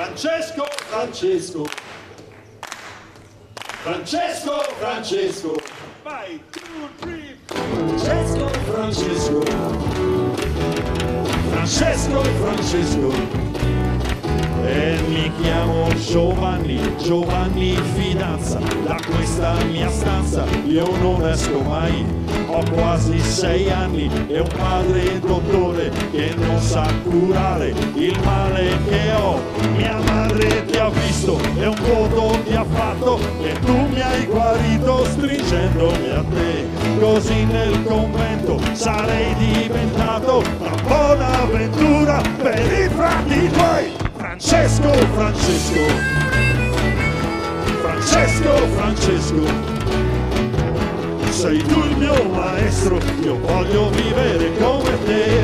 Francesco, Francesco. Francesco, Francesco. Vai, two, three. Francesco, Francesco. Francesco, Francesco. E mi chiamo Giovanni, Giovanni Fidanza, da questa mia stanza io non esco mai, ho quasi sei anni e un padre dottore che non sa curare il male che ho. Mia madre ti ha visto e un voto ti ha fatto e tu mi hai guarito stringendomi a te. Così nel convento sarei diventato una buona avventura per i frati tuoi. Francesco, Francesco, Francesco, Francesco, sei tu il mio maestro, io voglio vivere come te.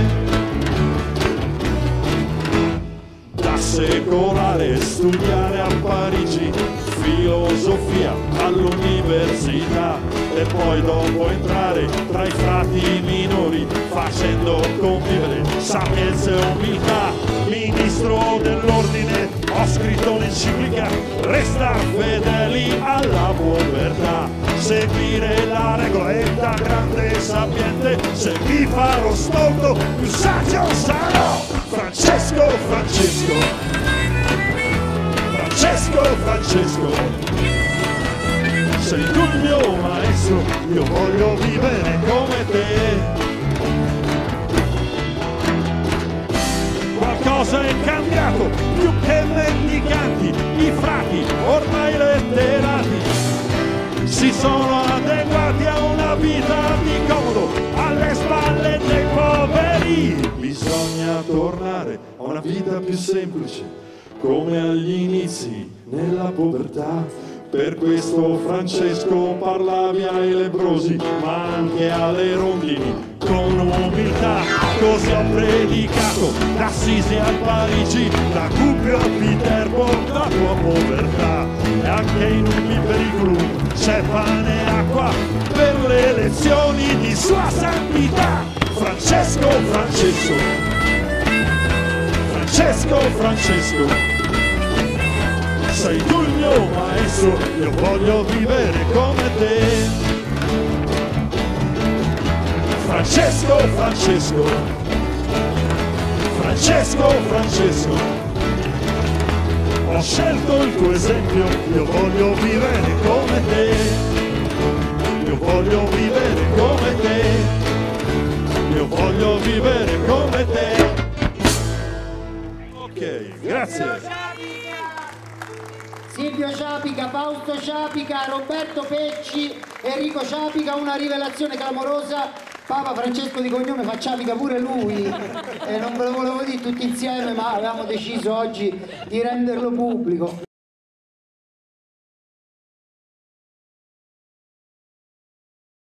Da secolare studiare a Parigi filosofia all'università. E poi dopo entrare tra i frati minori facendo convivere sapienza e umiltà ho scritto un'enciclica resta fedeli alla povertà seguire la da grande e sapiente se mi farò stolto più saggio sarò. Francesco Francesco. Francesco Francesco. Sei tu il mio maestro, io voglio vivere come te. Qualcosa è cambiato, più che mendicanti, i frati ormai letterati si sono adeguati a una vita di comodo alle spalle dei poveri. Bisogna tornare a una vita più semplice, come agli inizi nella povertà. Per questo Francesco parlavi ai lebrosi, ma anche alle rondini, con umiltà. Così ho predicato da Assisi a Parigi, da Gubbio a Viterbo, la tua povertà. E anche in un periculum c'è pane e acqua per le lezioni di sua santità. Francesco, Francesco, Francesco, Francesco sei tu il mio maestro, io voglio vivere come te. Francesco, Francesco, Francesco, Francesco, ho scelto il tuo esempio, io voglio vivere come te. Io voglio vivere come te. Io voglio vivere come te. Ok, grazie. Silvio Ciapica, Fausto Ciapica, Roberto Pecci, Enrico Ciapica, una rivelazione clamorosa. Papa Francesco di cognome fa Ciapica pure lui, e non ve lo volevo dire tutti insieme, ma avevamo deciso oggi di renderlo pubblico.